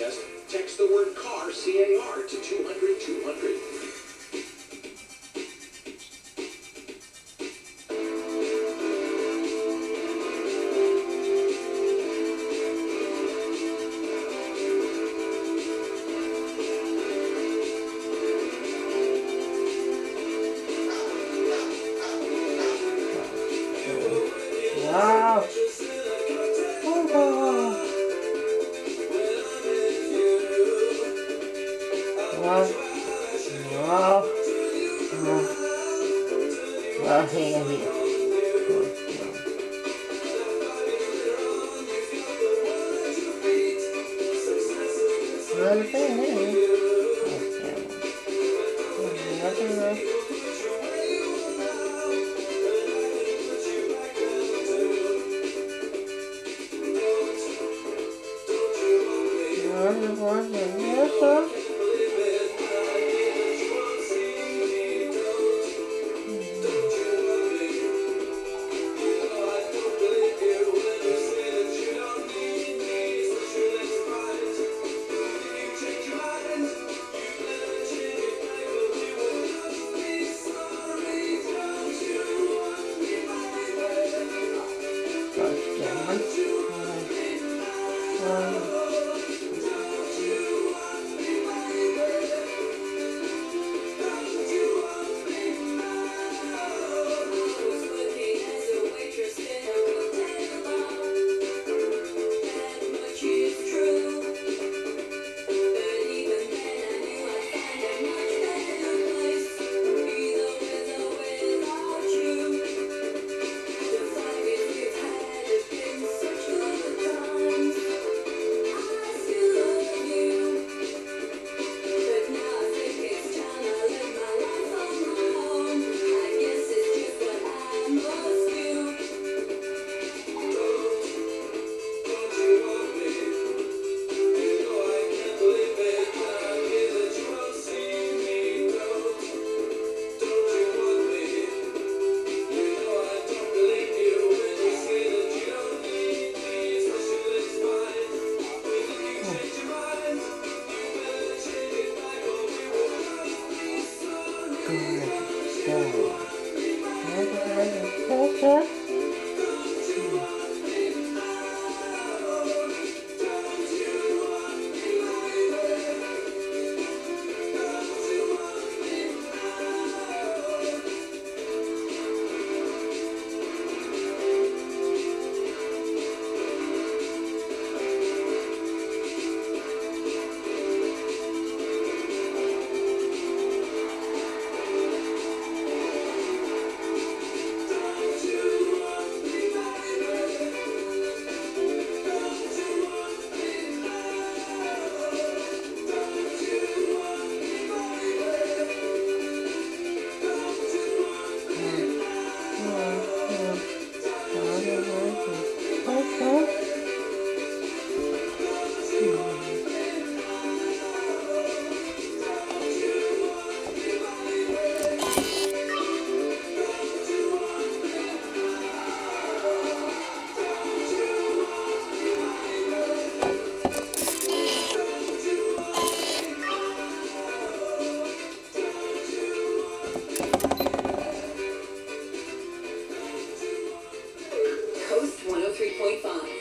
Contest. Text the word CAR, C-A-R, to 200 200. Wow. Yes, sir. for you. Coast 103.5.